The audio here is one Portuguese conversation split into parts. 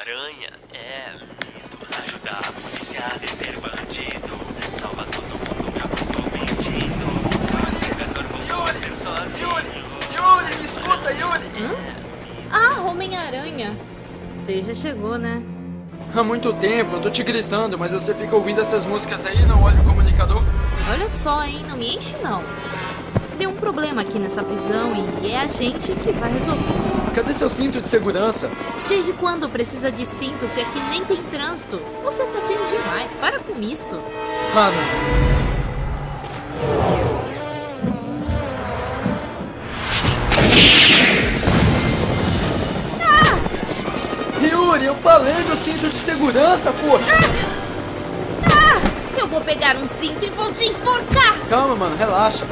Aranha é mito. Ajudar a polícia a deter bandido. Salva todo mundo, meu tô mentindo. Pode ser sozinho. Yuri, me escuta, Yuri! Ah, Homem-Aranha. Você já chegou, né? Há muito tempo, eu tô te gritando, mas você fica ouvindo essas músicas aí e não olha o comunicador? Olha só, hein? Não me enche, não. Deu um problema aqui nessa prisão e é a gente que vai resolver. Cadê seu cinto de segurança? Desde quando precisa de cinto se aqui nem tem trânsito? Você é certinho demais, para com isso. Ah, não. Yuri, eu falei do cinto de segurança, poxa! Eu vou pegar um cinto e vou te enforcar! Calma, mano, relaxa.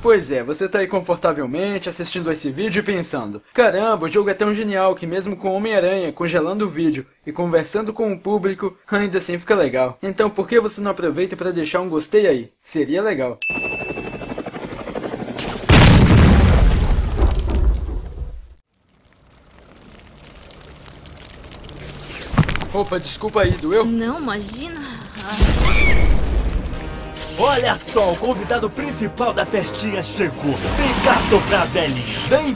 Pois é, você tá aí confortavelmente assistindo esse vídeo e pensando: caramba, o jogo é tão genial que, mesmo com Homem-Aranha congelando o vídeo e conversando com o público, ainda assim fica legal. Então por que você não aproveita para deixar um gostei aí? Seria legal. Opa, desculpa aí, doeu? Não, imagina. Olha só, o convidado principal da festinha chegou. Vem cá soprar velhinha, vem!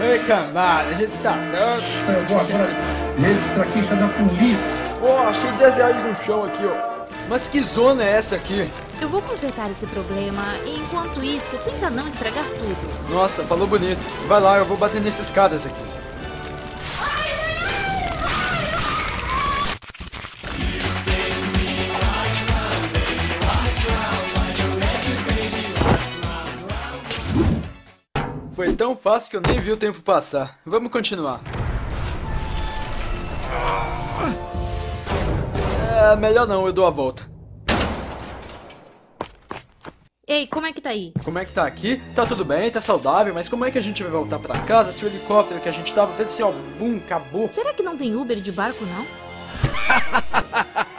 Ei, cambada, a gente tá certo. Eu vou agora mesmo pra queixa da polícia. Ó, achei 10 reais no chão aqui, ó. Mas que zona é essa aqui? Eu vou consertar esse problema e, enquanto isso, tenta não estragar tudo. Nossa, falou bonito. Vai lá, eu vou bater nesses caras aqui. Foi tão fácil que eu nem vi o tempo passar. Vamos continuar. É, melhor não, eu dou a volta. Ei, como é que tá aí? Como é que tá aqui? Tá tudo bem, tá saudável, mas como é que a gente vai voltar pra casa se o helicóptero que a gente tava fez assim, ó, bum, acabou? Será que não tem Uber de barco, não?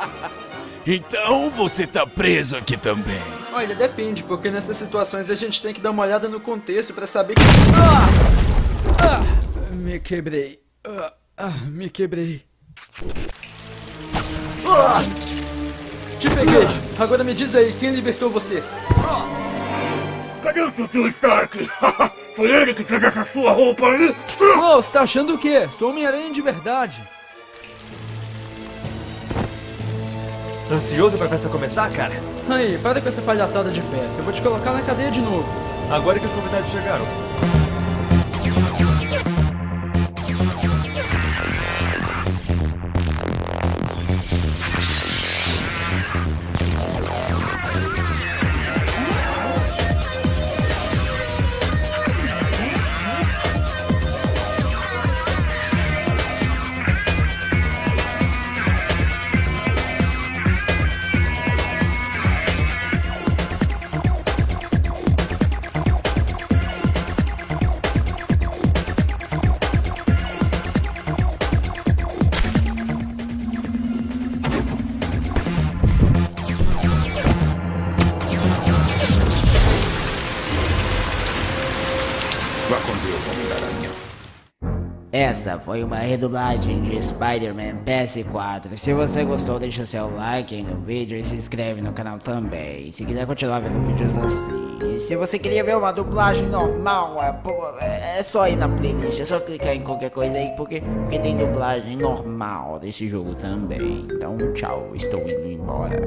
Então você tá preso aqui também. Olha, depende, porque nessas situações a gente tem que dar uma olhada no contexto pra saber que. Ah! Ah! Me quebrei. Ah, ah, me quebrei. Ah! Te peguei! Agora me diz aí, quem libertou vocês? Cadê o seu tio Stark? Foi ele que fez essa sua roupa aí? Ô, você tá achando o quê? Sou Homem-Aranha de verdade. Ansioso pra festa começar, cara? Aí, para com essa palhaçada de festa. Eu vou te colocar na cadeia de novo. Agora que os convidados chegaram. Homem-Aranha. Essa foi uma redublagem de Spider-Man PS4. Se você gostou, deixa seu like no vídeo e se inscreve no canal também. Se quiser continuar vendo vídeos assim. E se você queria ver uma dublagem normal, é, pô, é só ir na playlist. É só clicar em qualquer coisa aí, porque, porque tem dublagem normal desse jogo também. Então, tchau, estou indo embora.